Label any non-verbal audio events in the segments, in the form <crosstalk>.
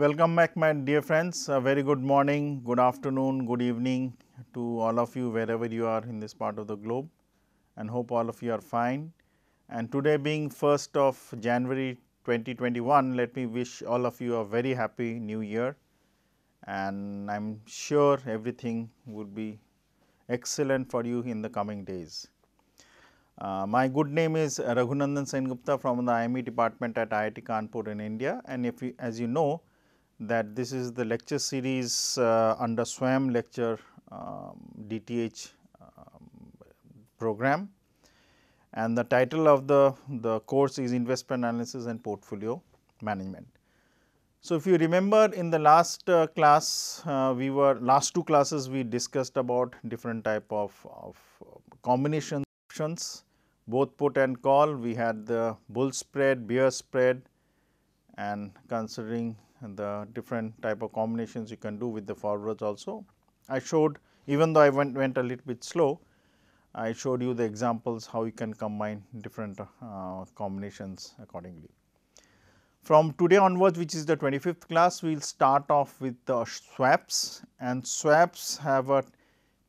Welcome back my dear friends. A very good morning, good afternoon, good evening to all of you wherever you are in this part of the globe and hope all of you are fine. And today being 1st of January 2021, let me wish all of you a very happy new year and I am sure everything would be excellent for you in the coming days. Uh, my good name is Raghunandan Sengupta from the IME department at IIT Kanpur in India and if you, as you know that this is the lecture series uh, under SWAYAM lecture um, DTH um, program and the title of the, the course is investment analysis and portfolio management. So, if you remember in the last uh, class uh, we were last two classes we discussed about different type of, of combination options both put and call we had the bull spread, bear spread and considering the different type of combinations you can do with the forwards also. I showed even though I went, went a little bit slow, I showed you the examples how you can combine different uh, combinations accordingly. From today onwards which is the 25th class, we will start off with the swaps and swaps have a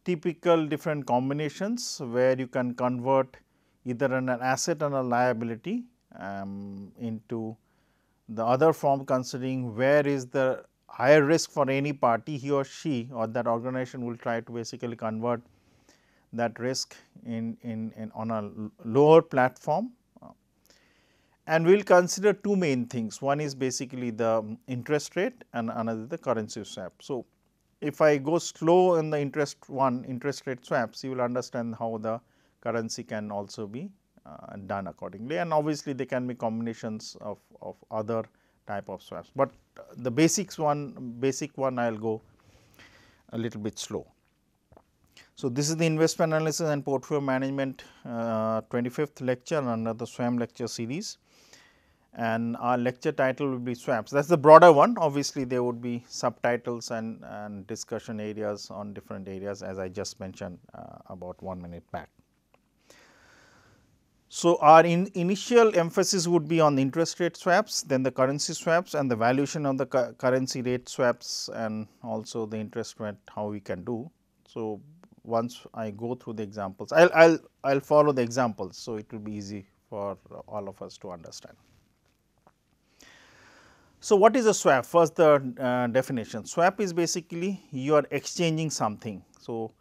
typical different combinations where you can convert either an asset and a liability um, into the other form considering where is the higher risk for any party he or she or that organization will try to basically convert that risk in, in, in on a lower platform and we will consider two main things. One is basically the interest rate and another the currency swap. So, if I go slow in the interest one interest rate swaps, you will understand how the currency can also be done accordingly. And obviously there can be combinations of, of other type of swaps, but the basics one basic one I will go a little bit slow. So, this is the investment analysis and portfolio management uh, 25th lecture under the SWAYAM lecture series. And our lecture title will be swaps. That is the broader one. Obviously there would be subtitles and, and discussion areas on different areas as I just mentioned uh, about one minute back. So, our in initial emphasis would be on the interest rate swaps, then the currency swaps and the valuation of the cu currency rate swaps and also the interest rate how we can do. So, once I go through the examples, I will I'll, I'll follow the examples. So, it will be easy for all of us to understand. So, what is a swap? First the uh, definition. Swap is basically you are exchanging something. So,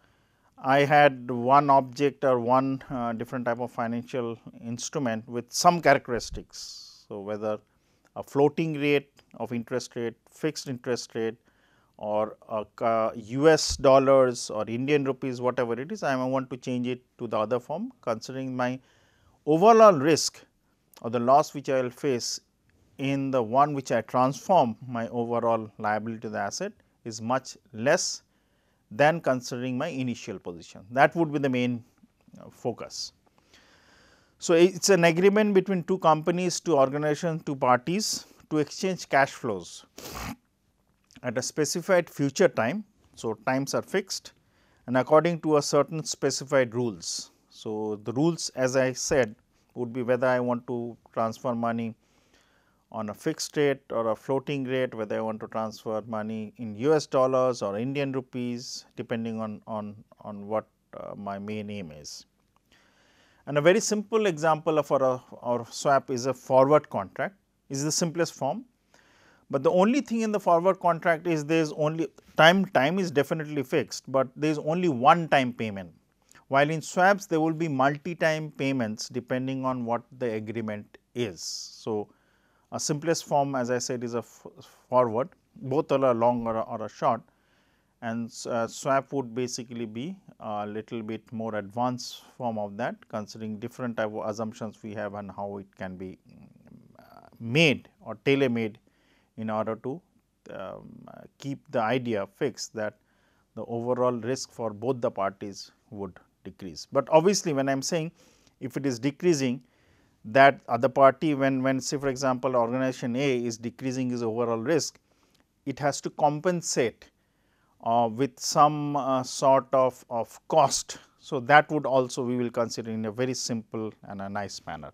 I had one object or one uh, different type of financial instrument with some characteristics. So, whether a floating rate of interest rate, fixed interest rate or a US dollars or Indian rupees whatever it is, I want to change it to the other form considering my overall risk or the loss which I will face in the one which I transform my overall liability to the asset is much less than considering my initial position. That would be the main uh, focus. So, it is an agreement between two companies, two organizations, two parties to exchange cash flows at a specified future time. So, times are fixed and according to a certain specified rules. So, the rules as I said would be whether I want to transfer money on a fixed rate or a floating rate whether I want to transfer money in US dollars or Indian rupees depending on, on, on what uh, my main aim is. And a very simple example of our, our swap is a forward contract is the simplest form. But the only thing in the forward contract is there is only time time is definitely fixed, but there is only one time payment. While in swaps there will be multi time payments depending on what the agreement is. So, a simplest form as I said is a forward both are a long or a, or a short and uh, swap would basically be a little bit more advanced form of that considering different type of assumptions we have and how it can be uh, made or tailor made in order to um, keep the idea fixed that the overall risk for both the parties would decrease. But obviously, when I am saying if it is decreasing that other party when, when say for example, organization A is decreasing its overall risk, it has to compensate uh, with some uh, sort of, of cost. So, that would also we will consider in a very simple and a nice manner.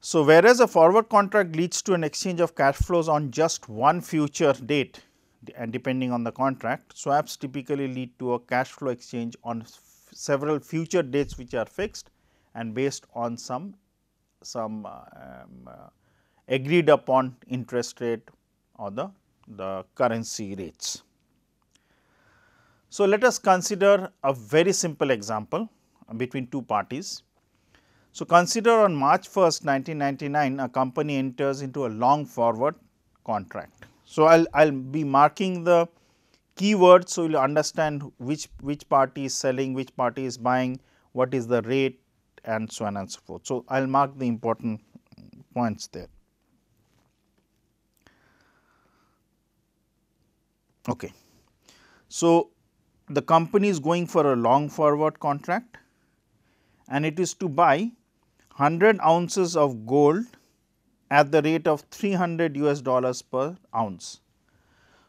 So, whereas a forward contract leads to an exchange of cash flows on just one future date and depending on the contract, swaps typically lead to a cash flow exchange on several future dates which are fixed and based on some some uh, um, uh, agreed upon interest rate or the, the currency rates. So, let us consider a very simple example between two parties. So, consider on March 1st 1999 a company enters into a long forward contract. So, I will be marking the keywords. So, you will understand which which party is selling, which party is buying, what is the rate and so on and so forth. So, I will mark the important points there. Okay. So, the company is going for a long forward contract and it is to buy 100 ounces of gold at the rate of 300 US dollars per ounce.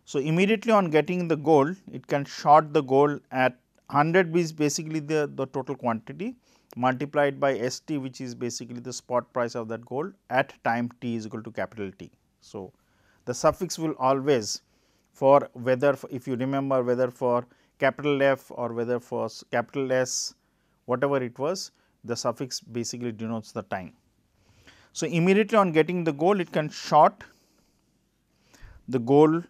So, immediately on getting the gold, it can short the gold at 100 is basically the, the total quantity multiplied by ST which is basically the spot price of that gold at time t is equal to capital T. So, the suffix will always for whether if you remember whether for capital F or whether for capital S whatever it was the suffix basically denotes the time. So, immediately on getting the gold it can short the gold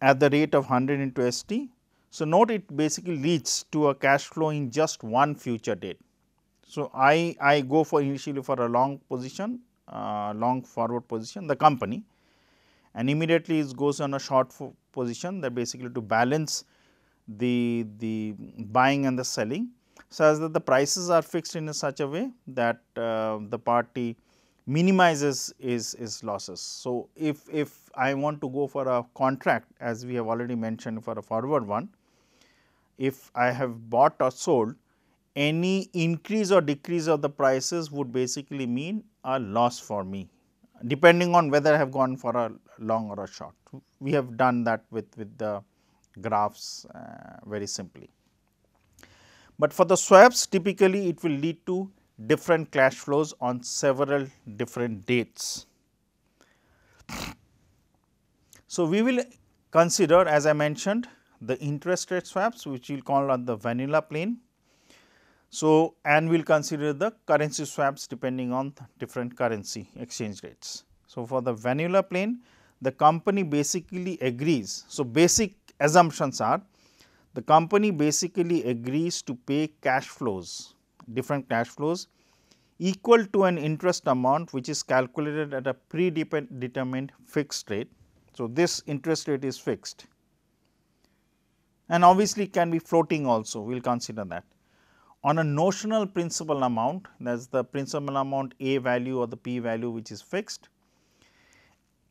at the rate of 100 into ST. So, note it basically leads to a cash flow in just one future date. So, I, I go for initially for a long position uh, long forward position the company and immediately it goes on a short position that basically to balance the, the buying and the selling such that the prices are fixed in such a way that uh, the party minimizes is, is losses. So, if, if I want to go for a contract as we have already mentioned for a forward one, if I have bought or sold any increase or decrease of the prices would basically mean a loss for me depending on whether I have gone for a long or a short. We have done that with, with the graphs uh, very simply. But for the swaps typically it will lead to different cash flows on several different dates. So, we will consider as I mentioned the interest rate swaps which we will call on the vanilla plain. So, and we will consider the currency swaps depending on different currency exchange rates. So, for the vanilla plain the company basically agrees. So, basic assumptions are the company basically agrees to pay cash flows different cash flows equal to an interest amount which is calculated at a predetermined fixed rate. So, this interest rate is fixed and obviously can be floating also we will consider that. On a notional principal amount that is the principal amount A value or the P value which is fixed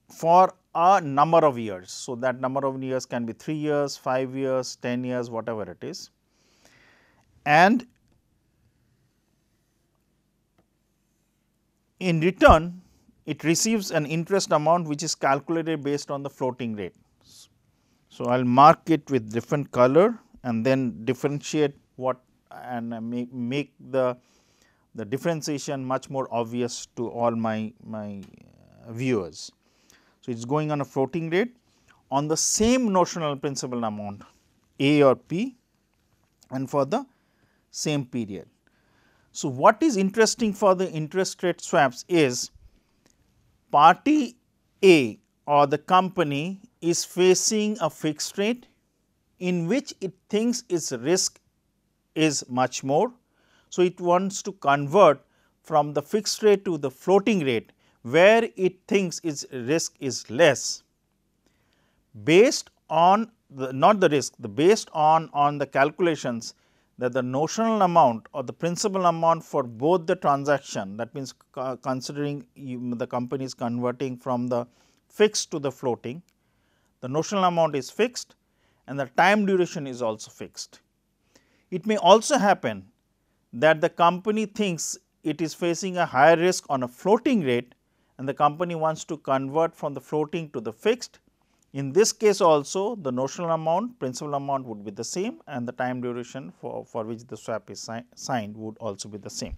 for a number of years. So, that number of years can be 3 years, 5 years, 10 years whatever it is and in return it receives an interest amount which is calculated based on the floating rate. So, I will mark it with different color and then differentiate what and make, make the, the differentiation much more obvious to all my, my uh, viewers. So, it is going on a floating rate on the same notional principal amount A or P and for the same period. So, what is interesting for the interest rate swaps is party A or the company is facing a fixed rate in which it thinks its risk is much more. So, it wants to convert from the fixed rate to the floating rate where it thinks its risk is less based on the not the risk the based on on the calculations that the notional amount or the principal amount for both the transaction that means considering the company is converting from the fixed to the floating, the notional amount is fixed and the time duration is also fixed. It may also happen that the company thinks it is facing a higher risk on a floating rate and the company wants to convert from the floating to the fixed. In this case also the notional amount principal amount would be the same and the time duration for, for which the swap is si signed would also be the same.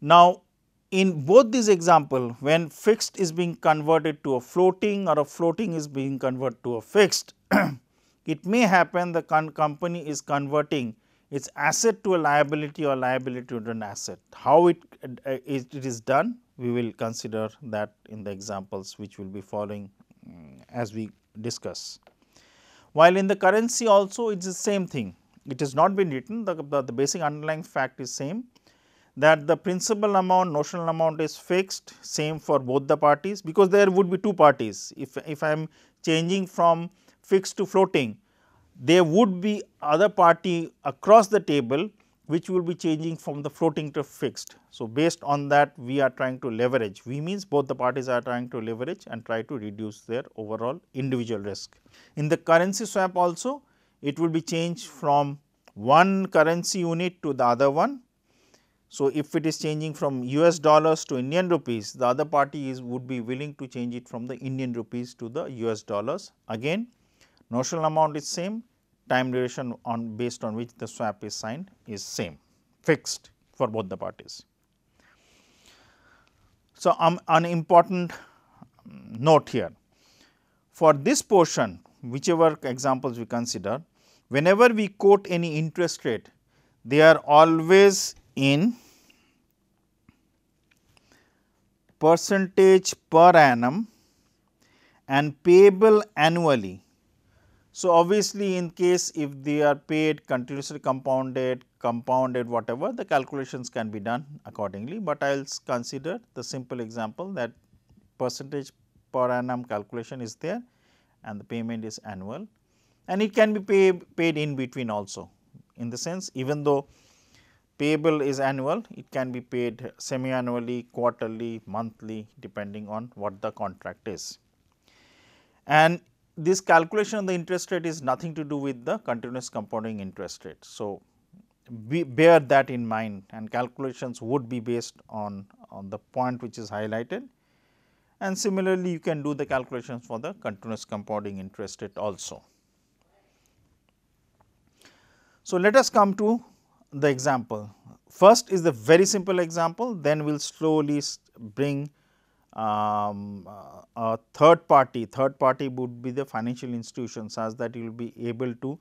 Now, in both these example when fixed is being converted to a floating or a floating is being converted to a fixed, <clears throat> it may happen the company is converting its asset to a liability or liability to an asset. How it, uh, it is done we will consider that in the examples which will be following um, as we discuss. While in the currency also it is the same thing, it has not been written. The, the, the basic underlying fact is same that the principal amount notional amount is fixed same for both the parties because there would be two parties. If, if I am changing from fixed to floating there would be other party across the table which will be changing from the floating to fixed. So, based on that we are trying to leverage, we means both the parties are trying to leverage and try to reduce their overall individual risk. In the currency swap also it will be changed from one currency unit to the other one. So, if it is changing from US dollars to Indian rupees, the other party is would be willing to change it from the Indian rupees to the US dollars. Again notional amount is same, time duration on based on which the swap is signed is same fixed for both the parties. So, um, an important note here for this portion whichever examples we consider whenever we quote any interest rate they are always in percentage per annum and payable annually so, obviously, in case if they are paid continuously compounded, compounded whatever the calculations can be done accordingly, but I will consider the simple example that percentage per annum calculation is there and the payment is annual. And it can be pay, paid in between also. In the sense even though payable is annual it can be paid semi annually, quarterly, monthly depending on what the contract is. And this calculation of the interest rate is nothing to do with the continuous compounding interest rate. So, be, bear that in mind and calculations would be based on, on the point which is highlighted and similarly you can do the calculations for the continuous compounding interest rate also. So, let us come to the example. First is the very simple example, then we will slowly bring um, a third party, third party would be the financial institution such that you will be able to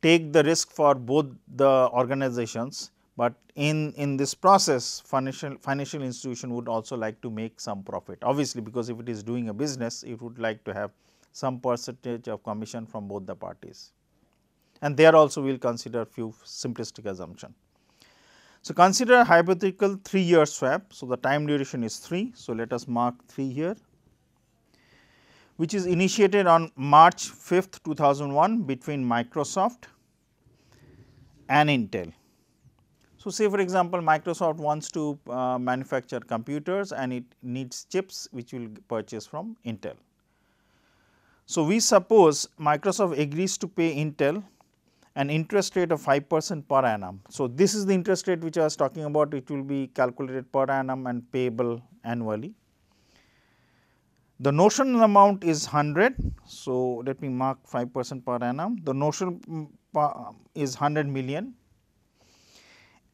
take the risk for both the organizations, but in, in this process financial, financial institution would also like to make some profit. Obviously, because if it is doing a business, it would like to have some percentage of commission from both the parties. And there also we will consider few simplistic assumption. So, consider a hypothetical 3 year swap. So, the time duration is 3. So, let us mark 3 here which is initiated on March 5th 2001 between Microsoft and Intel. So, say for example, Microsoft wants to uh, manufacture computers and it needs chips which will purchase from Intel. So, we suppose Microsoft agrees to pay Intel an interest rate of 5 percent per annum. So, this is the interest rate which I was talking about it will be calculated per annum and payable annually. The notional amount is 100. So, let me mark 5 percent per annum. The notional is 100 million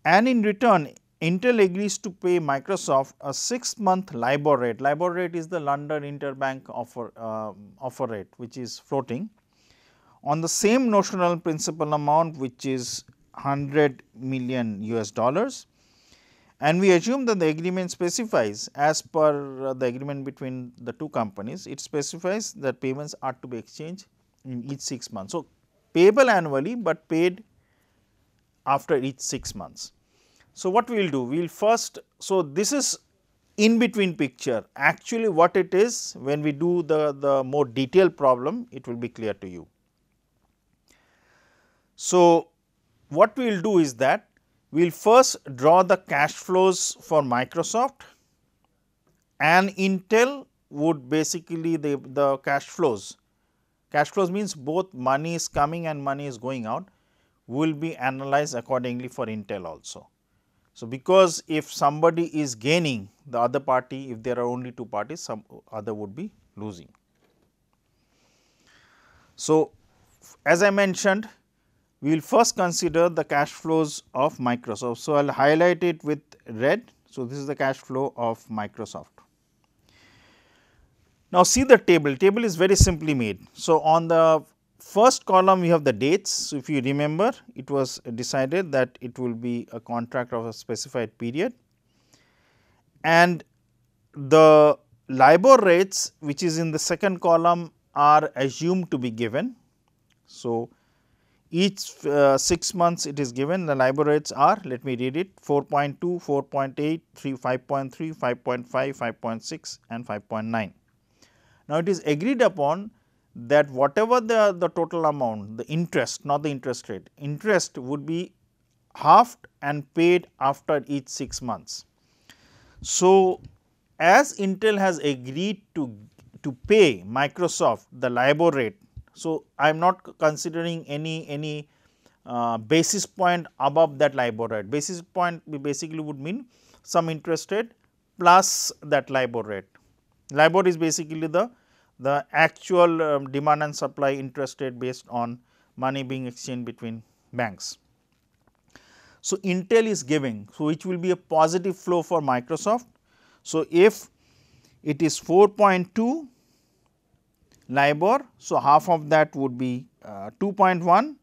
and in return Intel agrees to pay Microsoft a 6 month LIBOR rate. LIBOR rate is the London Interbank offer, uh, offer rate which is floating on the same notional principal amount which is 100 million US dollars and we assume that the agreement specifies as per uh, the agreement between the two companies it specifies that payments are to be exchanged in each 6 months. So, payable annually, but paid after each 6 months. So, what we will do? We will first, so this is in between picture actually what it is when we do the, the more detailed problem it will be clear to you. So, what we will do is that we will first draw the cash flows for Microsoft and Intel would basically the, the cash flows. Cash flows means both money is coming and money is going out will be analyzed accordingly for Intel also. So, because if somebody is gaining the other party if there are only two parties some other would be losing. So, as I mentioned we will first consider the cash flows of Microsoft. So, I will highlight it with red. So, this is the cash flow of Microsoft. Now, see the table, table is very simply made. So, on the first column we have the dates. So, if you remember it was decided that it will be a contract of a specified period and the LIBOR rates which is in the second column are assumed to be given. So, each uh, 6 months it is given the LIBOR rates are let me read it 4.2, 4.8, 3, 5.3, 5.5, 5.6 and 5.9. Now, it is agreed upon that whatever the, the total amount the interest not the interest rate interest would be halved and paid after each 6 months. So, as Intel has agreed to, to pay Microsoft the LIBOR rate. So, I am not considering any, any uh, basis point above that LIBOR rate. Basis point basically would mean some interest rate plus that LIBOR rate. LIBOR is basically the, the actual um, demand and supply interest rate based on money being exchanged between banks. So, Intel is giving, so which will be a positive flow for Microsoft. So, if it is 4.2 LIBOR, so half of that would be uh, 2.1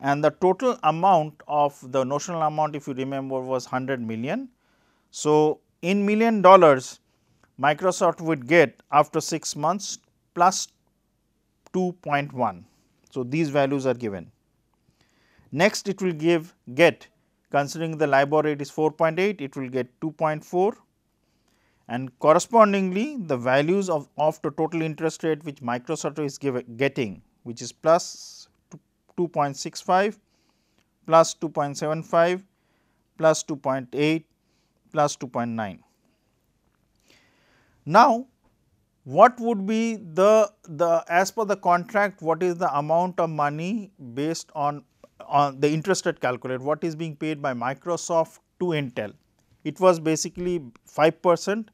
and the total amount of the notional amount if you remember was 100 million. So, in million dollars Microsoft would get after 6 months plus 2.1. So, these values are given. Next it will give get considering the LIBOR rate is 4.8 it will get 2.4 and correspondingly the values of, of the total interest rate which Microsoft is give, getting which is plus 2.65 plus 2.75 plus 2.8 plus 2.9. Now, what would be the, the as per the contract what is the amount of money based on, on the interest rate calculated what is being paid by Microsoft to Intel. It was basically 5 percent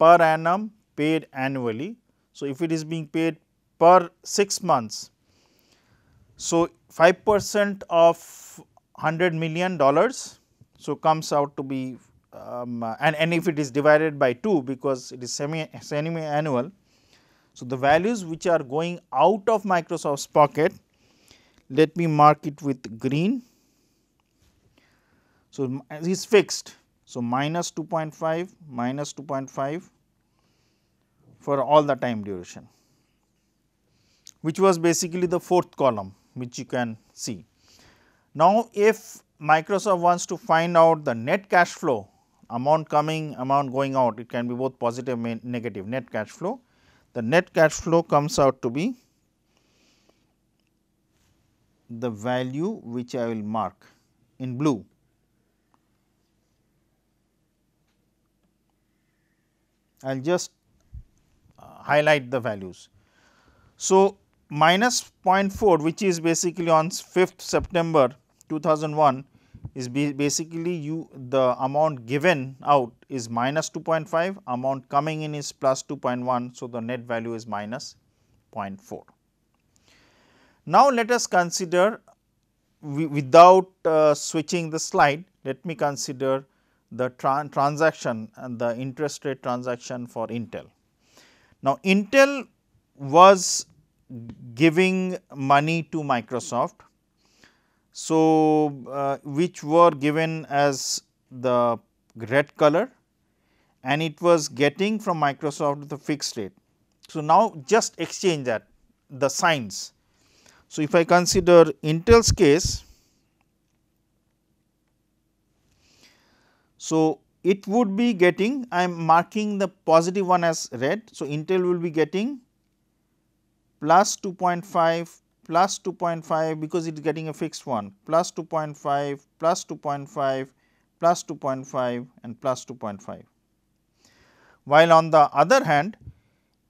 per annum paid annually. So, if it is being paid per 6 months, so 5 percent of 100 million dollars, so comes out to be um, and, and if it is divided by 2 because it is semi, semi annual. So, the values which are going out of Microsoft's pocket, let me mark it with green. So, it is fixed. So, minus 2.5, minus 2.5 for all the time duration, which was basically the fourth column which you can see. Now, if Microsoft wants to find out the net cash flow amount coming, amount going out, it can be both positive and negative net cash flow. The net cash flow comes out to be the value which I will mark in blue. I will just uh, highlight the values. So, minus 0.4 which is basically on 5th September 2001 is basically you the amount given out is minus 2.5 amount coming in is plus 2.1. So, the net value is minus 0.4. Now, let us consider without uh, switching the slide let me consider the tran transaction and the interest rate transaction for Intel. Now, Intel was giving money to Microsoft so, uh, which were given as the red color and it was getting from Microsoft the fixed rate. So, now just exchange that the signs. So, if I consider Intel's case, so it would be getting I am marking the positive one as red. So, Intel will be getting plus 2.5 plus 2.5 because it is getting a fixed one plus 2.5 plus 2.5 plus 2.5 and plus 2.5. While on the other hand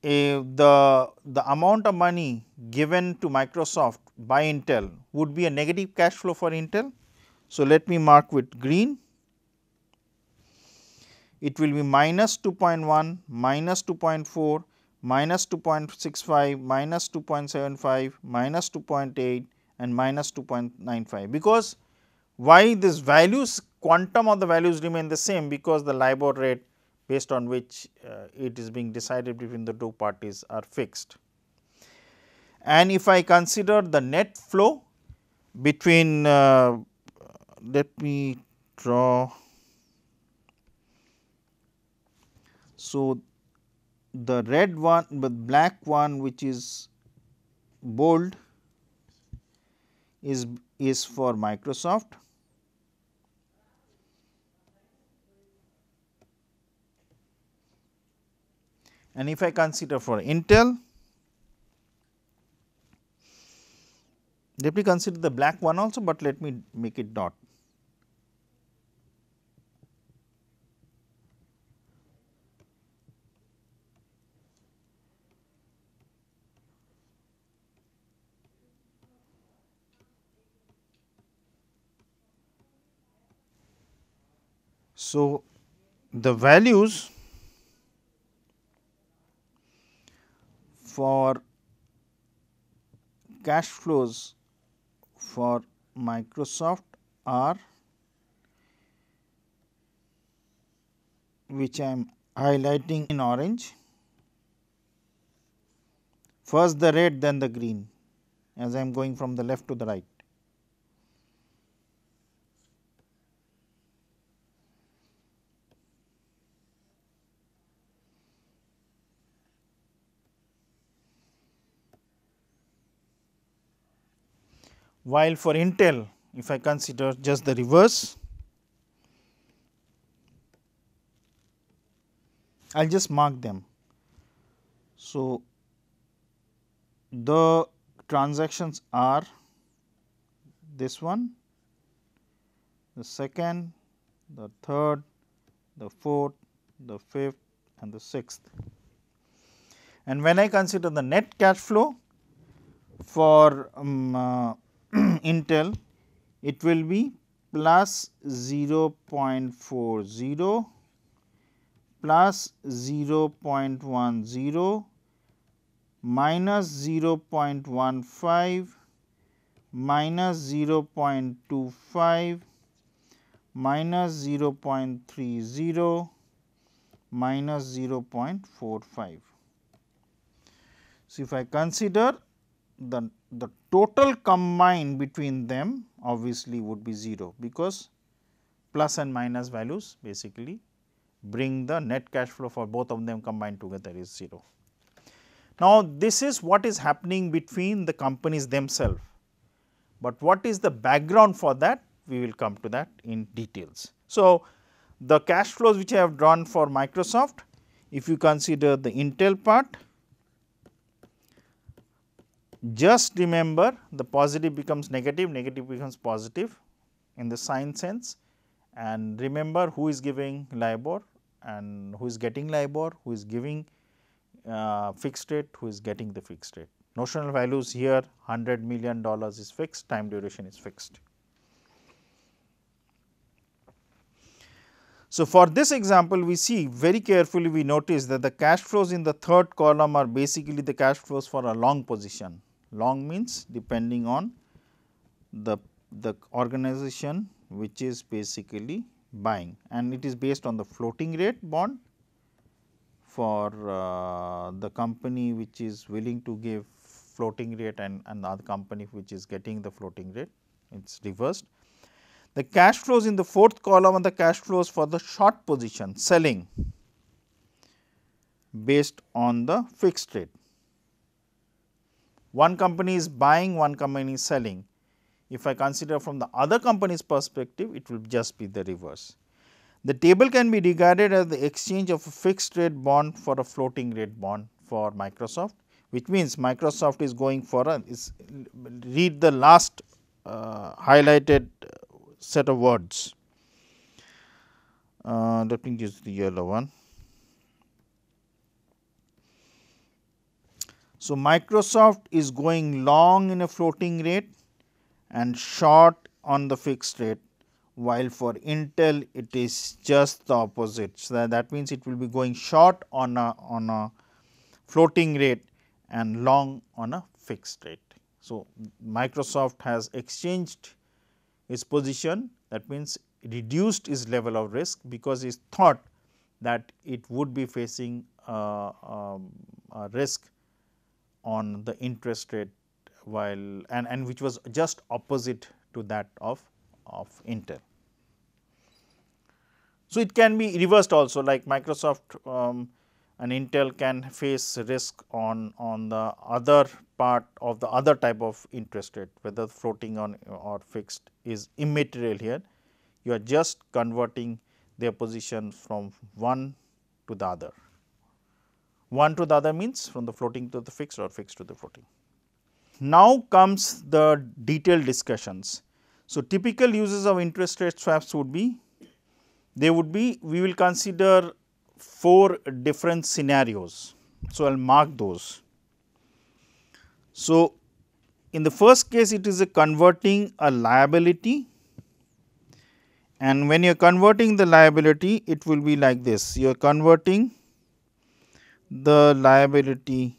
the, the amount of money given to Microsoft by Intel would be a negative cash flow for Intel. So, let me mark with green it will be minus 2.1, minus 2.4, minus 2.65, minus 2.75, minus 2.8 and minus 2.95 because why this values quantum of the values remain the same because the LIBOR rate based on which uh, it is being decided between the two parties are fixed. And if I consider the net flow between uh, let me draw So, the red one the black one which is bold is is for Microsoft. And if I consider for Intel let me consider the black one also, but let me make it dot So, the values for cash flows for Microsoft are which I am highlighting in orange. First the red then the green as I am going from the left to the right. While for Intel if I consider just the reverse, I will just mark them. So, the transactions are this one, the second, the third, the fourth, the fifth and the sixth. And when I consider the net cash flow for um, uh, Intel it will be plus 0.40 plus 0.10 minus 0.15 minus 0.25 minus 0.30 minus 0.45. So, if I consider the the total combined between them obviously would be 0 because plus and minus values basically bring the net cash flow for both of them combined together is 0. Now, this is what is happening between the companies themselves, but what is the background for that we will come to that in details. So, the cash flows which I have drawn for Microsoft if you consider the Intel part just remember the positive becomes negative, negative becomes positive in the sign sense and remember who is giving LIBOR and who is getting LIBOR, who is giving uh, fixed rate, who is getting the fixed rate. Notional values here 100 million dollars is fixed, time duration is fixed. So, for this example we see very carefully we notice that the cash flows in the third column are basically the cash flows for a long position long means depending on the, the organization which is basically buying. And it is based on the floating rate bond for uh, the company which is willing to give floating rate and, and the other company which is getting the floating rate. It is reversed. The cash flows in the fourth column are the cash flows for the short position selling based on the fixed rate one company is buying, one company is selling. If I consider from the other company's perspective, it will just be the reverse. The table can be regarded as the exchange of a fixed rate bond for a floating rate bond for Microsoft, which means Microsoft is going for a is read the last uh, highlighted set of words. Uh, let me use the yellow one. So, Microsoft is going long in a floating rate and short on the fixed rate while for Intel it is just the opposite. So, that means it will be going short on a on a floating rate and long on a fixed rate. So, Microsoft has exchanged its position that means reduced its level of risk because it thought that it would be facing a, a risk on the interest rate while and, and which was just opposite to that of, of Intel. So, it can be reversed also like Microsoft um, and Intel can face risk on, on the other part of the other type of interest rate whether floating on or fixed is immaterial here. You are just converting their position from one to the other. One to the other means from the floating to the fixed or fixed to the floating. Now comes the detailed discussions. So, typical uses of interest rate swaps would be, they would be, we will consider four different scenarios. So, I will mark those. So, in the first case it is a converting a liability and when you are converting the liability it will be like this you are converting the liability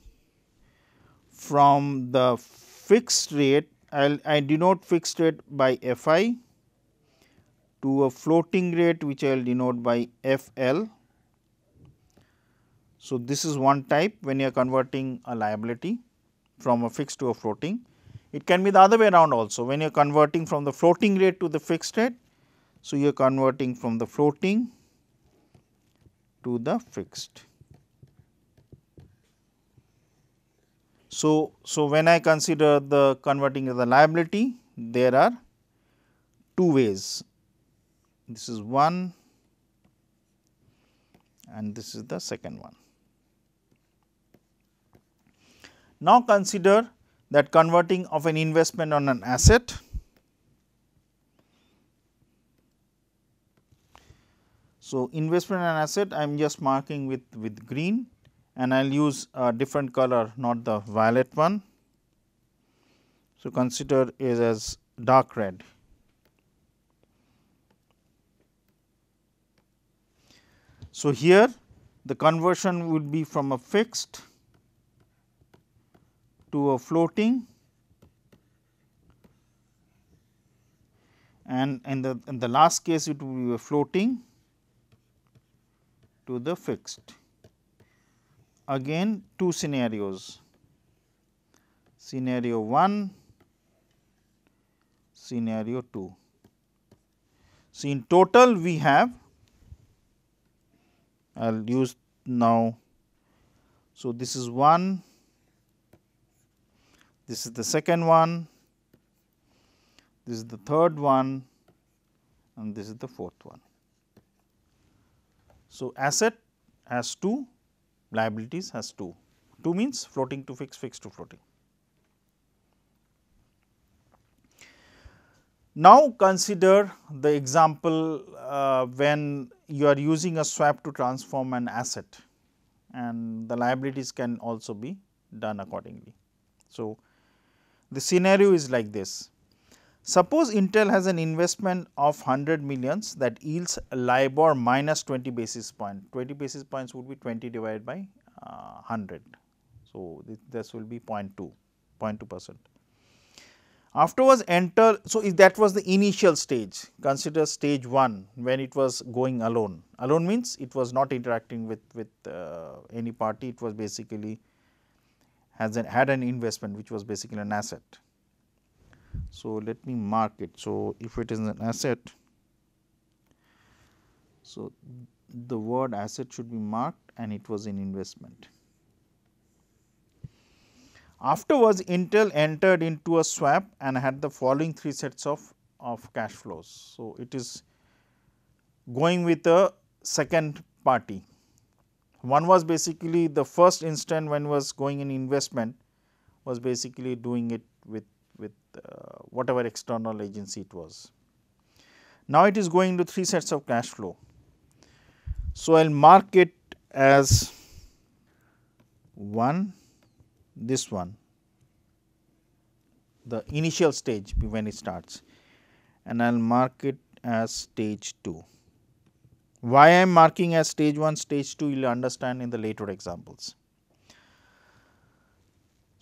from the fixed rate I'll, I denote fixed rate by Fi to a floating rate which I will denote by Fl. So, this is one type when you are converting a liability from a fixed to a floating. It can be the other way around also when you are converting from the floating rate to the fixed rate. So, you are converting from the floating to the fixed. So, so when I consider the converting of the liability, there are two ways. This is one and this is the second one. Now, consider that converting of an investment on an asset So, investment and asset I am just marking with, with green and I will use a different color not the violet one. So, consider is as dark red. So, here the conversion would be from a fixed to a floating and in the in the last case it will be a floating to the fixed again two scenarios, scenario 1, scenario 2. So, in total we have I will use now. So, this is 1, this is the second one, this is the third one and this is the fourth one. So, asset has 2 liabilities has 2. 2 means floating to fixed, fixed to floating. Now, consider the example uh, when you are using a swap to transform an asset and the liabilities can also be done accordingly. So, the scenario is like this. Suppose Intel has an investment of 100 millions that yields LIBOR minus 20 basis point. point, 20 basis points would be 20 divided by uh, 100. So, this, this will be 0 0.2, 0.2 percent. Afterwards enter, so if that was the initial stage, consider stage 1 when it was going alone. Alone means it was not interacting with, with uh, any party, it was basically has an, had an investment which was basically an asset. So, let me mark it. So, if it is an asset, so the word asset should be marked and it was an investment. Afterwards, Intel entered into a swap and had the following three sets of, of cash flows. So, it is going with a second party One was basically the first instant when was going in investment was basically doing it with, with uh, whatever external agency it was. Now, it is going to three sets of cash flow. So, I will mark it as 1, this one, the initial stage when it starts and I will mark it as stage 2. Why I am marking as stage 1, stage 2 you will understand in the later examples.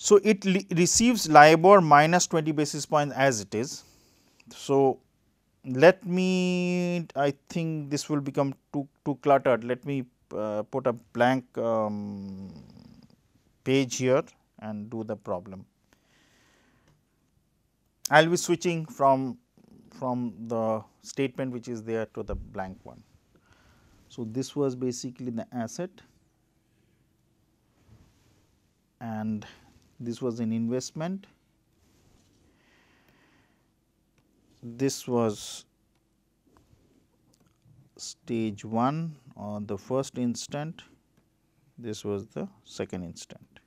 So, it receives LIBOR minus 20 basis points as it is. So, let me I think this will become too, too cluttered. Let me uh, put a blank um, page here and do the problem. I will be switching from from the statement which is there to the blank one. So, this was basically the asset and this was an investment. This was stage 1 on the first instant, this was the second instant.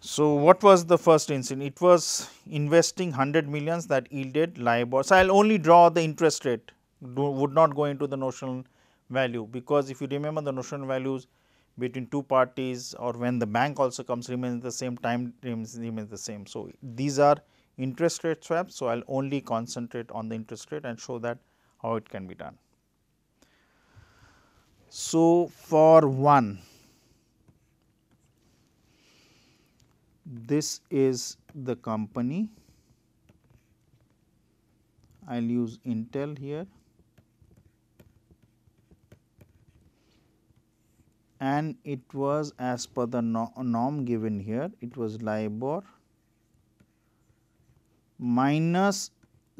So, what was the first instant? It was investing 100 millions that yielded LIBOR. So, I will only draw the interest rate, do, would not go into the notional value, because if you remember the notional values between two parties or when the bank also comes remains the same, time remains, remains the same. So, these are interest rate swaps. So, I will only concentrate on the interest rate and show that how it can be done. So, for 1 this is the company I will use Intel here and it was as per the norm given here it was LIBOR minus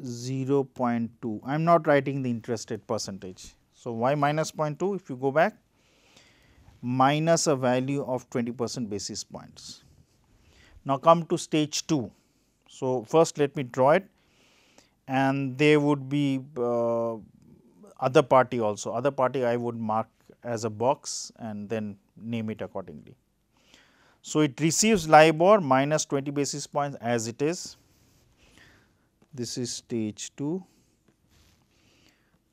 0.2 I am not writing the interest rate percentage. So, why minus 0.2 if you go back minus a value of 20 percent basis points. Now, come to stage 2. So, first let me draw it and there would be uh, other party also, other party I would mark as a box and then name it accordingly. So, it receives LIBOR minus 20 basis points as it is. This is stage 2,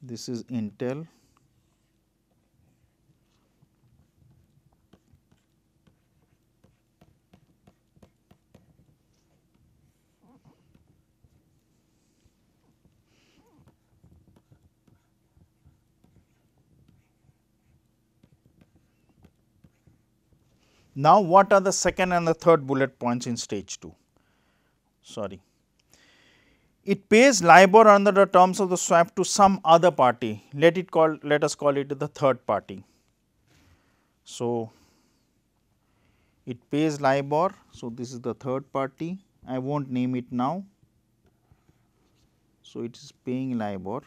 this is Intel Now, what are the second and the third bullet points in stage 2? Sorry. It pays LIBOR under the terms of the swap to some other party. Let it call let us call it the third party. So, it pays LIBOR. So, this is the third party. I will not name it now. So, it is paying LIBOR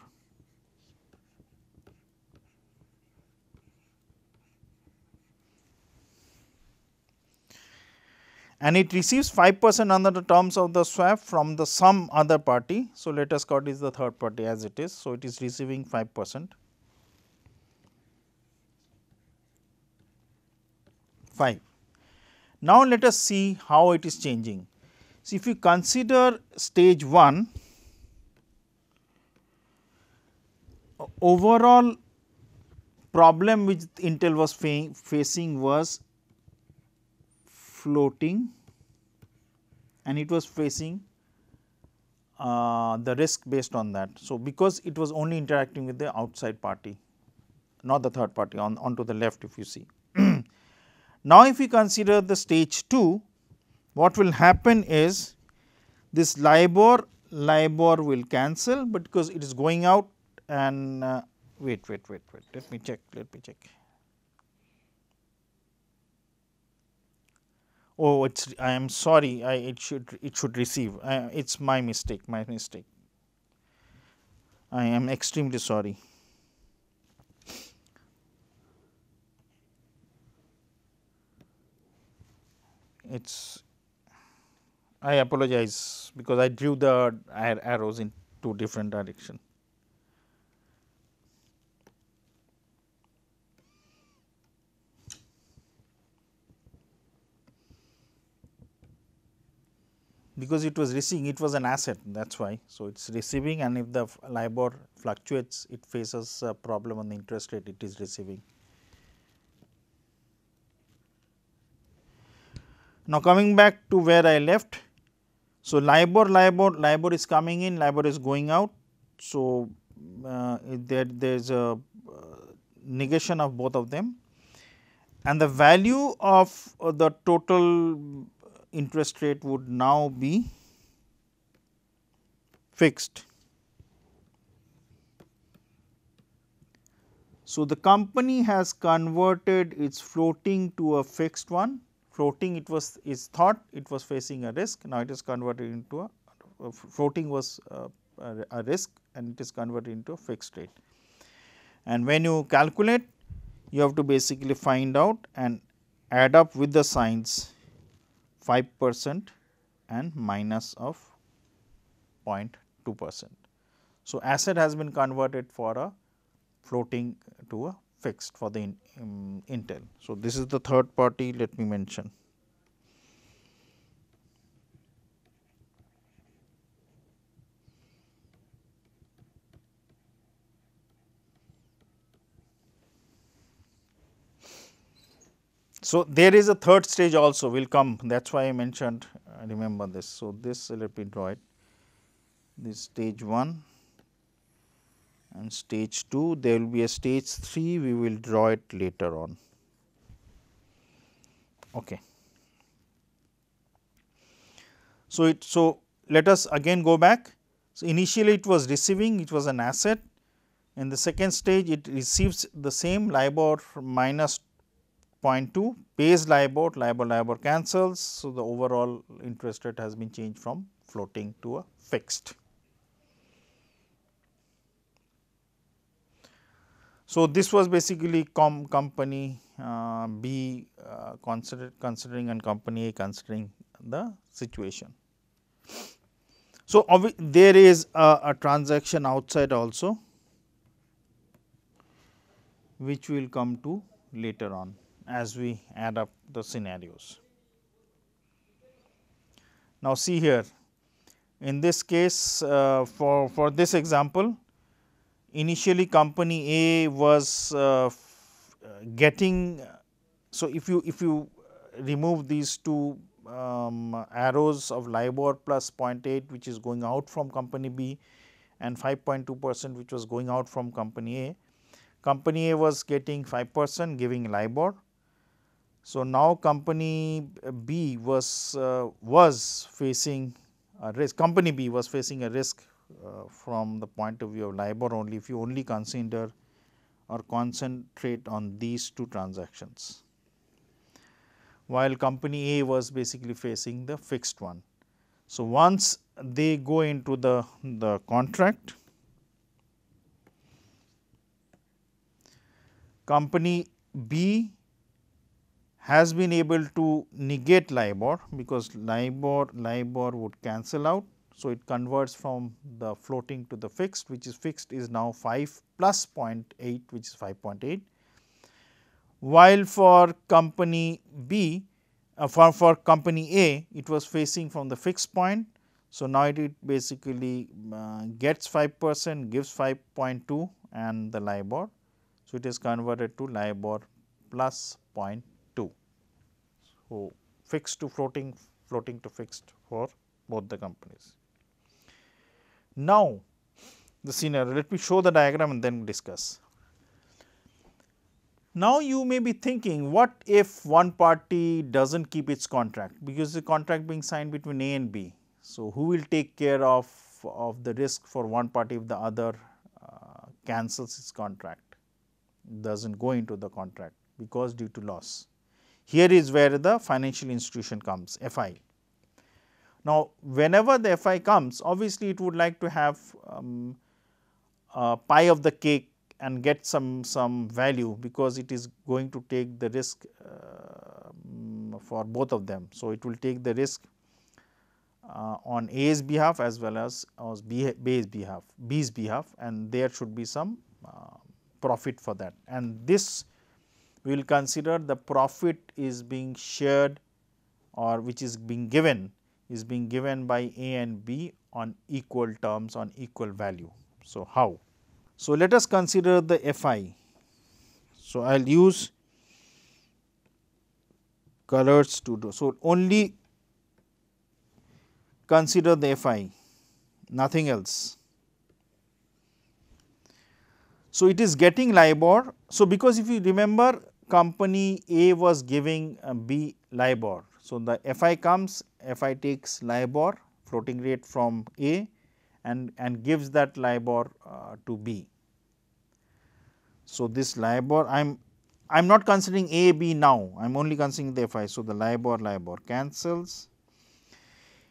and it receives 5 percent under the terms of the swap from the some other party. So, let us call this the third party as it is. So, it is receiving 5 percent 5. Now, let us see how it is changing. See, if you consider stage 1 overall problem which Intel was facing was floating and it was facing uh, the risk based on that. So, because it was only interacting with the outside party not the third party on, on to the left if you see. <clears throat> now, if we consider the stage 2 what will happen is this LIBOR, LIBOR will cancel, but because it is going out and uh, wait, wait, wait, wait, let me check, let me check. Oh it's I am sorry I it should it should receive. It's my mistake my mistake. I am extremely sorry. It's I apologize because I drew the arrows in two different direction because it was receiving it was an asset that is why. So, it is receiving and if the LIBOR fluctuates it faces a problem on the interest rate it is receiving. Now, coming back to where I left. So, LIBOR, LIBOR, LIBOR is coming in, LIBOR is going out. So, uh, there, there is a uh, negation of both of them and the value of uh, the total interest rate would now be fixed. So, the company has converted its floating to a fixed one floating it was is thought it was facing a risk now it is converted into a, a floating was uh, a, a risk and it is converted into a fixed rate. And when you calculate you have to basically find out and add up with the signs 5 percent and minus of 0.2 percent. So, asset has been converted for a floating to a fixed for the in, um, Intel. So, this is the third party let me mention. So, there is a third stage also will come that is why I mentioned uh, remember this. So, this let me draw it this stage 1 and stage 2 there will be a stage 3 we will draw it later on. Okay. So, it so let us again go back. So, initially it was receiving it was an asset in the second stage it receives the same LIBOR minus 0.2 pays LIBOR, LIBOR LIBOR cancels. So, the overall interest rate has been changed from floating to a fixed. So, this was basically com company uh, B uh, consider, considering and company A considering the situation. So, there is a, a transaction outside also which we will come to later on as we add up the scenarios. Now, see here in this case uh, for, for this example initially company A was uh, getting. So, if you if you remove these two um, arrows of LIBOR plus 0.8 which is going out from company B and 5.2 percent which was going out from company A. Company A was getting 5 percent giving LIBOR. So, now company B was uh, was facing a risk company B was facing a risk uh, from the point of view of LIBOR only if you only consider or concentrate on these two transactions, while company A was basically facing the fixed one. So, once they go into the, the contract, company B has been able to negate LIBOR because LIBOR, LIBOR would cancel out so, it converts from the floating to the fixed which is fixed is now 5 plus 0.8 which is 5.8 while for company B uh, for, for company A it was facing from the fixed point. So, now it, it basically uh, gets 5 percent gives 5.2 and the LIBOR. So, it is converted to LIBOR plus 0.2. So, fixed to floating floating to fixed for both the companies. Now, the scenario let me show the diagram and then discuss. Now, you may be thinking what if one party does not keep its contract because the contract being signed between A and B. So, who will take care of, of the risk for one party if the other uh, cancels its contract, does not go into the contract because due to loss. Here is where the financial institution comes FI. Now, whenever the FI comes obviously it would like to have um, a pie of the cake and get some, some value because it is going to take the risk uh, for both of them. So, it will take the risk uh, on A's behalf as well as on B's behalf, B's behalf and there should be some uh, profit for that. And this we will consider the profit is being shared or which is being given is being given by A and B on equal terms on equal value. So, how? So, let us consider the Fi. So, I will use colors to do. So, only consider the Fi, nothing else. So, it is getting LIBOR. So, because if you remember company A was giving uh, B LIBOR. So, the FI comes, FI takes LIBOR floating rate from A and, and gives that LIBOR uh, to B. So, this LIBOR I am I am not considering A, B now, I am only considering the FI. So, the LIBOR, LIBOR cancels.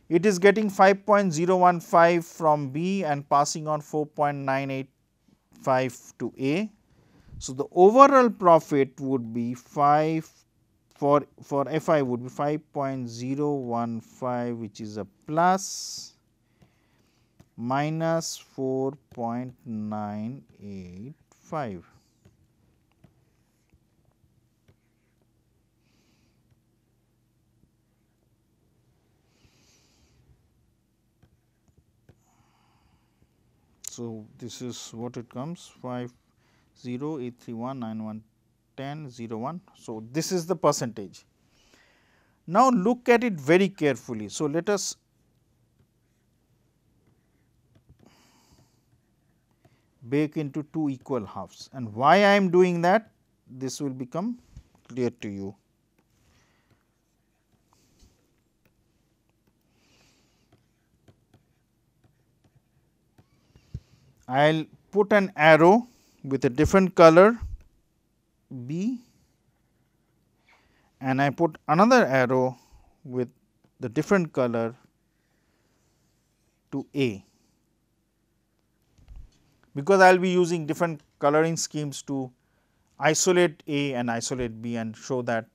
It is getting 5.015 from B and passing on 4.985 to A. So, the overall profit would be 5 for, for FI would be 5.015 which is a plus minus 4.985. So, this is what it comes 5 0 831 91 10 0 1. So, this is the percentage. Now, look at it very carefully. So, let us break into two equal halves and why I am doing that this will become clear to you. I will put an arrow with a different color B and I put another arrow with the different color to A because I will be using different coloring schemes to isolate A and isolate B and show that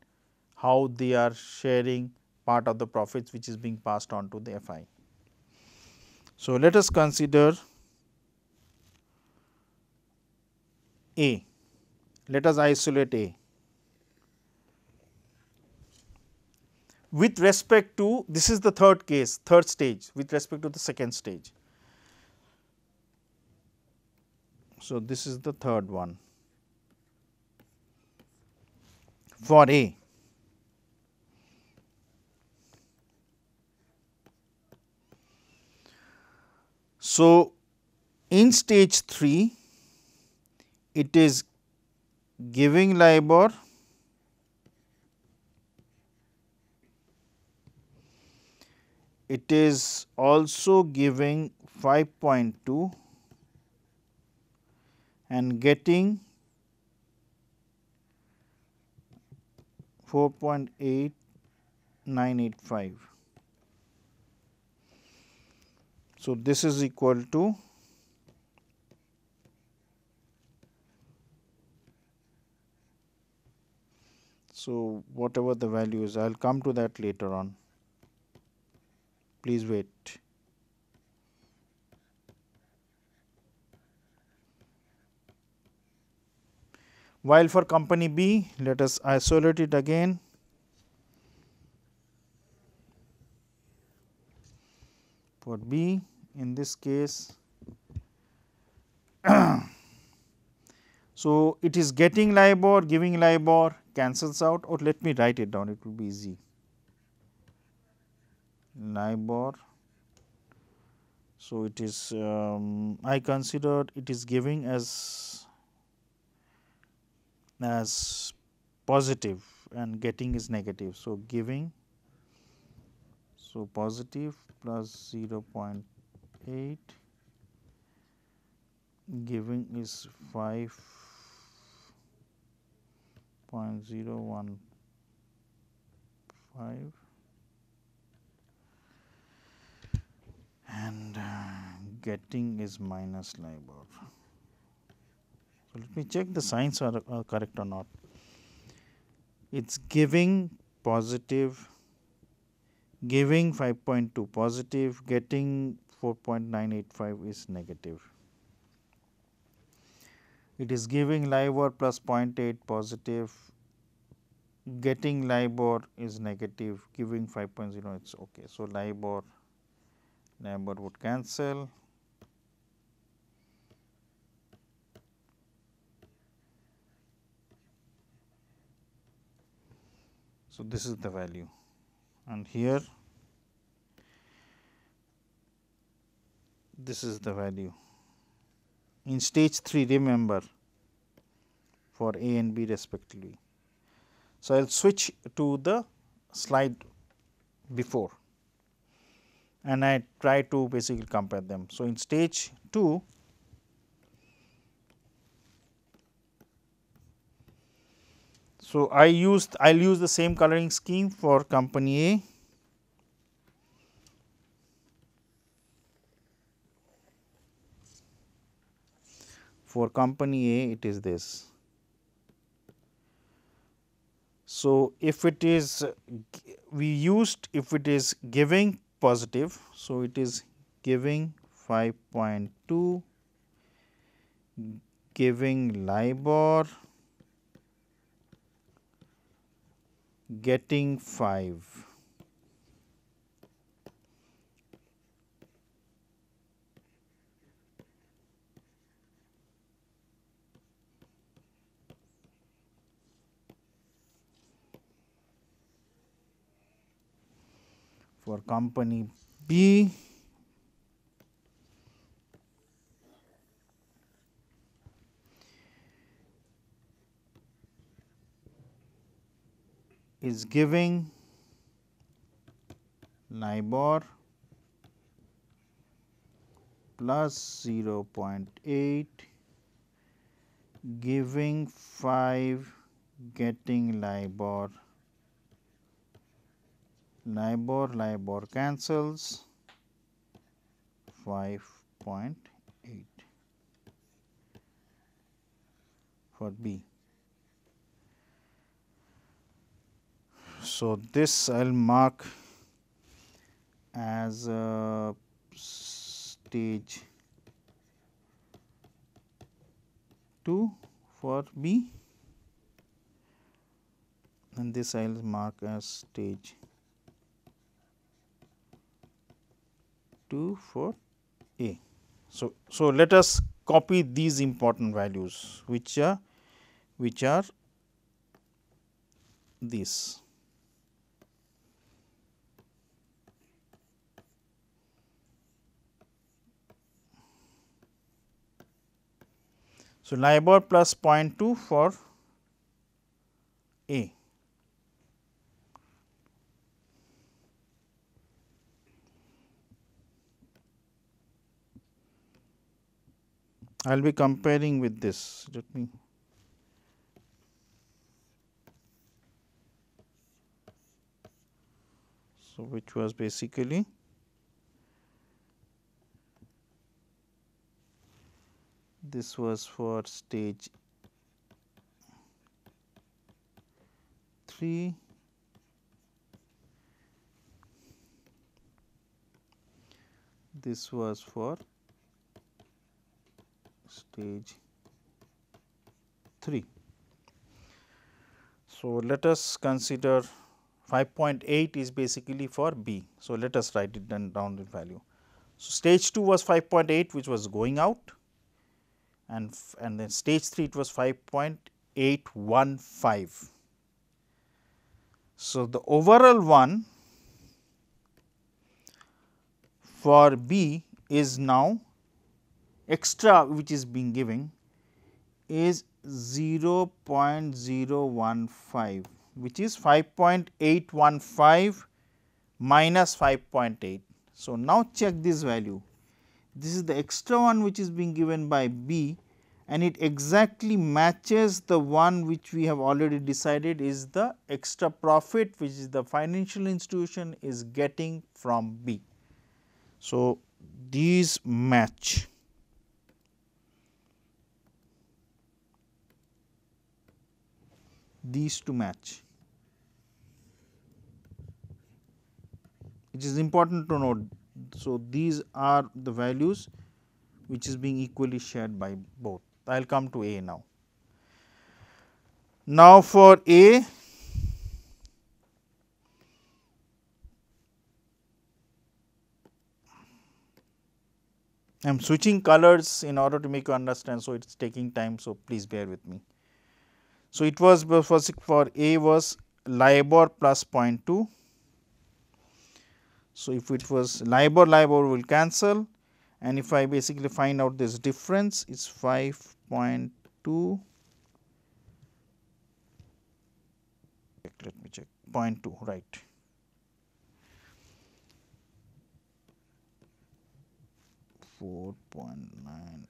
how they are sharing part of the profits which is being passed on to the FI. So, let us consider A. Let us isolate A. With respect to this is the third case, third stage with respect to the second stage. So, this is the third one for A. So, in stage 3 it is giving LIBOR it is also giving 5.2 and getting 4.8985. So, this is equal to So, whatever the value is I will come to that later on. Please wait. While for company B let us isolate it again. For B in this case. <clears throat> So it is getting LIBOR giving LIBOR cancels out or let me write it down it will be easy. LIBOR. So, it is um, I consider it is giving as as positive and getting is negative. So, giving so positive plus 0 0.8 giving is 5 0.015 and uh, getting is minus LIBOR. So, let me check the signs are, are correct or not. It is giving positive, giving 5.2 positive, getting 4.985 is negative it is giving LIBOR plus 0.8 positive getting LIBOR is negative giving 5.0 it is ok. So, LIBOR, LIBOR would cancel So, this is the value and here this is the value. In stage 3 remember for A and B respectively. So, I will switch to the slide before and I try to basically compare them. So, in stage 2 So, I used I will use the same coloring scheme for company A. For company A it is this. So, if it is we used if it is giving positive. So, it is giving 5.2 giving LIBOR getting 5. For company B, is giving LIBOR plus 0.8 giving 5 getting LIBOR LIBOR LIBOR cancels. 5.8 for B. So, this I will mark as stage 2 for B. And this I will mark as stage 2 for A. So, so let us copy these important values which are which are these. So, LIBOR plus 0.2 for A. I will be comparing with this. Let me so which was basically this was for stage 3 this was for stage 3 so let us consider 5.8 is basically for b. So let us write it down, the value. So stage 2 was 5.8 which was going out and, and then stage 3 it was 5.815. So, the overall one for B is now extra which is being given is 0.015 which is 5.815 minus 5.8. So, now check this value this is the extra one which is being given by B and it exactly matches the one which we have already decided is the extra profit which is the financial institution is getting from B. So, these match. these to match. It is important to note, so these are the values which is being equally shared by both. I will come to A now. Now for A, I am switching colors in order to make you understand, so it is taking time, so please bear with me. So, it was for, A was LIBOR plus 0.2. So, if it was LIBOR, LIBOR will cancel. And if I basically find out this difference is 5.2 let me check. 0.2 right. Four point nine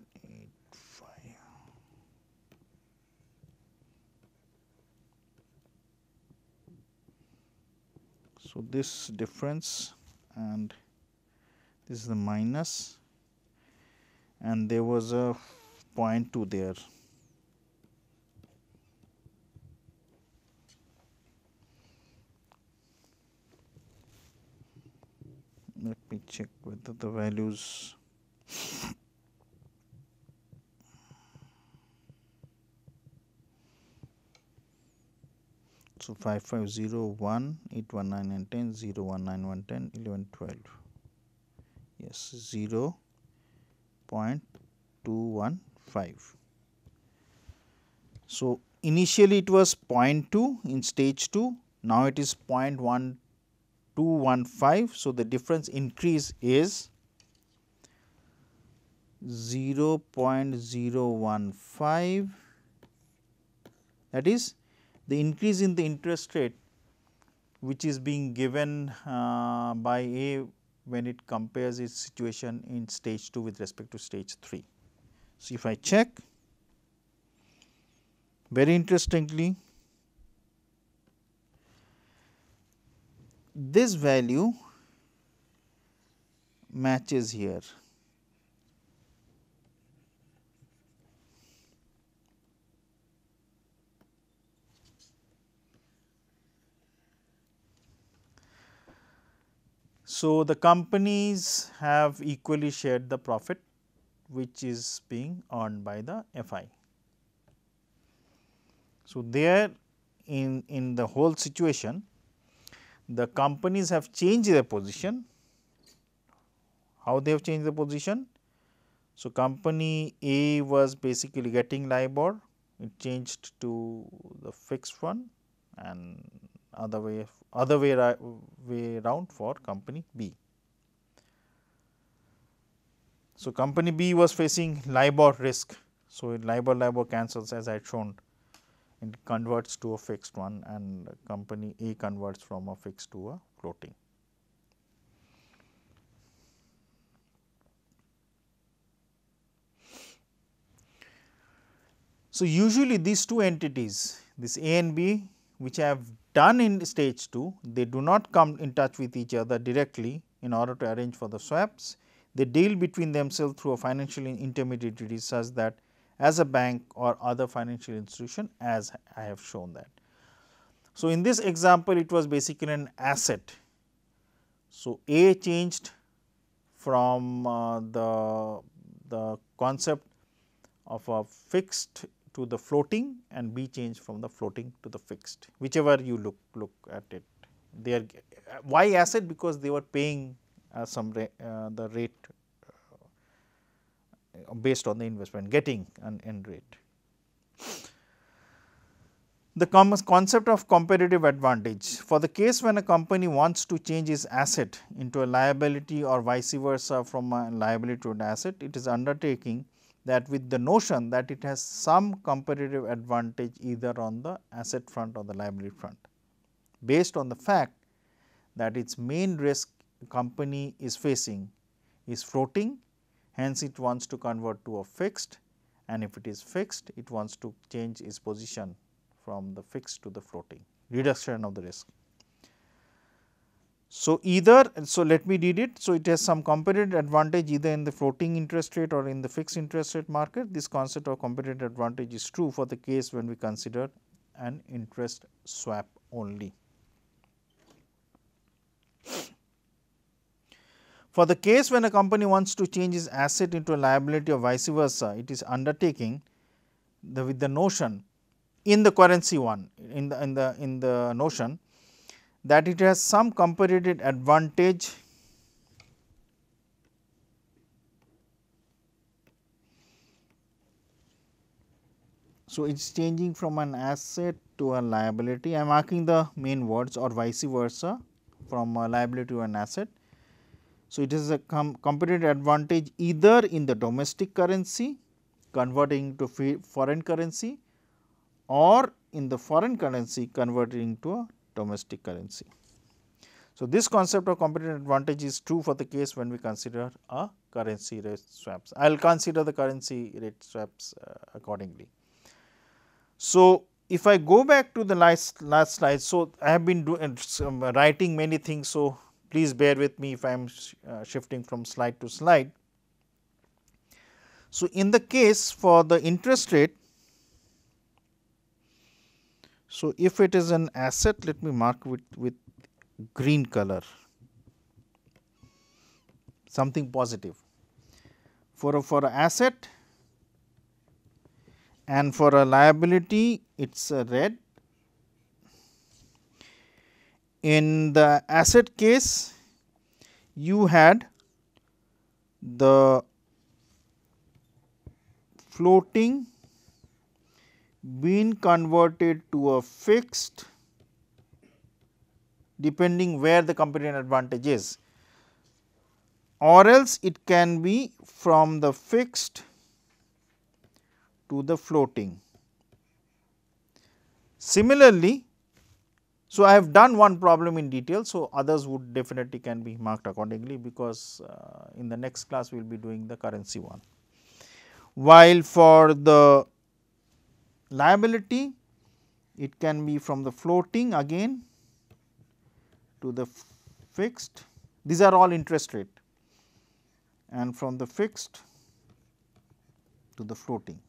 So, this difference and this is the minus and there was a point 2 there. Let me check whether the values So, 5501, 819 and 10, 0, 19, 110, 11, 12. Yes, 0 0.215. So, initially it was 0.2 in stage 2, now it is 0.1215. So, the difference increase is 0 0.015 that is the increase in the interest rate which is being given uh, by A when it compares its situation in stage 2 with respect to stage 3. So, if I check very interestingly this value matches here. So, the companies have equally shared the profit which is being earned by the FI. So, there in, in the whole situation the companies have changed their position. How they have changed the position? So, company A was basically getting LIBOR, it changed to the fixed one and other way other way, way round for company B. So, company B was facing LIBOR risk. So, LIBOR LIBOR cancels as I had shown it converts to a fixed one and company A converts from a fixed to a floating. So, usually these two entities this A and B which have done in stage 2, they do not come in touch with each other directly in order to arrange for the swaps. They deal between themselves through a financial intermediary such that as a bank or other financial institution as I have shown that. So, in this example it was basically an asset. So, A changed from uh, the, the concept of a fixed to the floating and B change from the floating to the fixed whichever you look look at it. They are why asset because they were paying uh, some uh, the rate uh, based on the investment getting an end rate. The concept of competitive advantage for the case when a company wants to change its asset into a liability or vice versa from a liability to an asset it is undertaking that with the notion that it has some competitive advantage either on the asset front or the liability front, based on the fact that its main risk company is facing is floating, hence it wants to convert to a fixed and if it is fixed, it wants to change its position from the fixed to the floating, reduction of the risk. So, either so let me read it. So, it has some competitive advantage either in the floating interest rate or in the fixed interest rate market. This concept of competitive advantage is true for the case when we consider an interest swap only. For the case when a company wants to change its asset into a liability or vice versa, it is undertaking the with the notion in the currency one in the in the in the notion that it has some comparative advantage So, it is changing from an asset to a liability. I am marking the main words or vice versa from a liability to an asset. So, it is a com competitive advantage either in the domestic currency converting to foreign currency or in the foreign currency converting to a domestic currency. So, this concept of competitive advantage is true for the case when we consider a currency rate swaps. I will consider the currency rate swaps uh, accordingly. So, if I go back to the last, last slide, so I have been doing writing many things. So, please bear with me if I am sh uh, shifting from slide to slide. So, in the case for the interest rate, so if it is an asset, let me mark with, with green color, something positive. For for asset, and for a liability it is a red. In the asset case you had the floating being converted to a fixed depending where the competitive advantage is or else it can be from the fixed to the floating. Similarly, so I have done one problem in detail, so others would definitely can be marked accordingly because uh, in the next class we will be doing the currency one. While for the liability, it can be from the floating again to the fixed, these are all interest rate and from the fixed to the floating.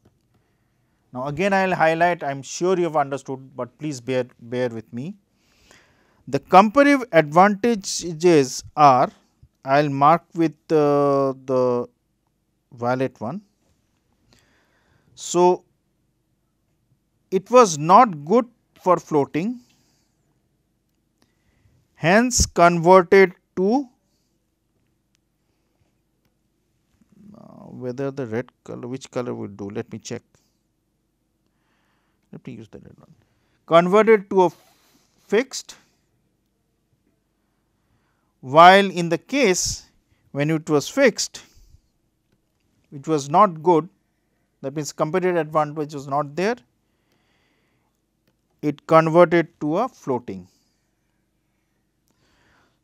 Now, again I will highlight I am sure you have understood, but please bear, bear with me. The comparative advantages are I will mark with uh, the violet one. So, it was not good for floating hence converted to uh, whether the red color which color would do let me check. Let me use the red one, converted to a fixed while in the case when it was fixed it was not good that means competitive advantage was not there it converted to a floating.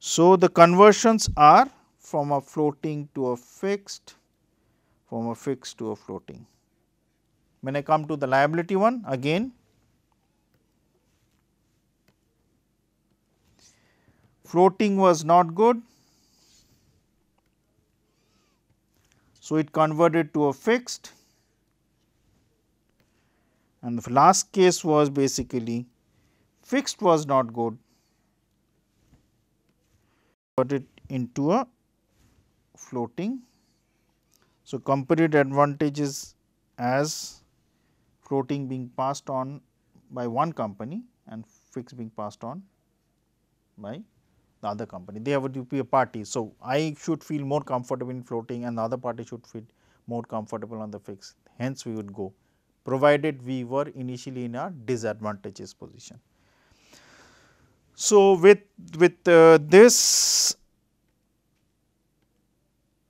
So, the conversions are from a floating to a fixed from a fixed to a floating. When I come to the liability one again floating was not good. So, it converted to a fixed and the last case was basically fixed was not good Put it into a floating. So, comparative advantages as floating being passed on by one company and fixed being passed on by the other company. They have to be a party. So, I should feel more comfortable in floating and the other party should feel more comfortable on the fixed. Hence, we would go provided we were initially in a disadvantageous position. So, with, with uh, this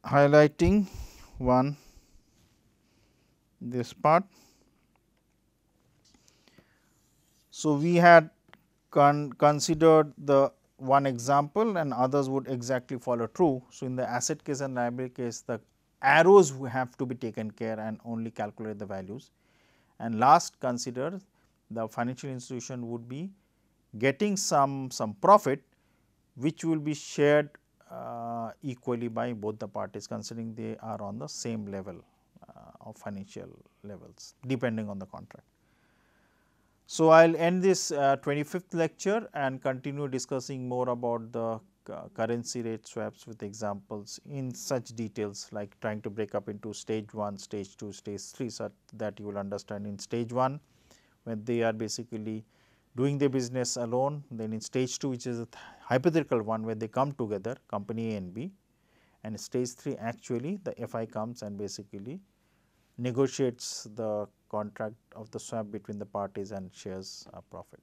highlighting one this part So, we had con considered the one example and others would exactly follow true. So, in the asset case and liability case the arrows have to be taken care and only calculate the values. And last consider the financial institution would be getting some, some profit which will be shared uh, equally by both the parties considering they are on the same level uh, of financial levels depending on the contract. So, I will end this uh, 25th lecture and continue discussing more about the Uh, currency rate swaps with examples in such details like trying to break up into stage 1, stage 2, stage 3 so that you will understand in stage 1 when they are basically doing their business alone then in stage 2 which is a hypothetical one where they come together company A and B and stage 3 actually the FI comes and basically negotiates the contract of the swap between the parties and shares a profit.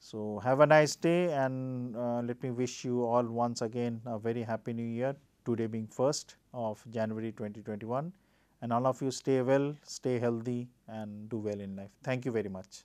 So, have a nice day and uh, let me wish you all once again a very happy new year today being 1st of January 2021 and all of you stay well, stay healthy and do well in life. Thank you very much.